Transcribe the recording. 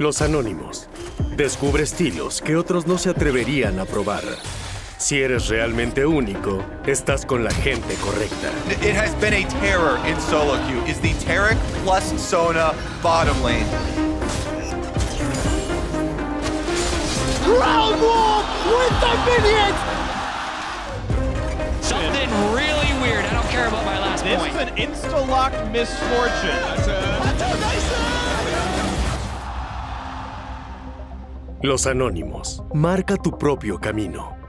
Los Anónimos. Descubre estilos que otros no se atreverían a probar. Si eres realmente único, estás con la gente correcta. It has been a terror in solo queue. Is the Tarek plus Sona bottom lane. Ground with the minions! Something really weird. I don't care about my last This point. is an insta-lock misfortune. Los Anónimos. Marca tu propio camino.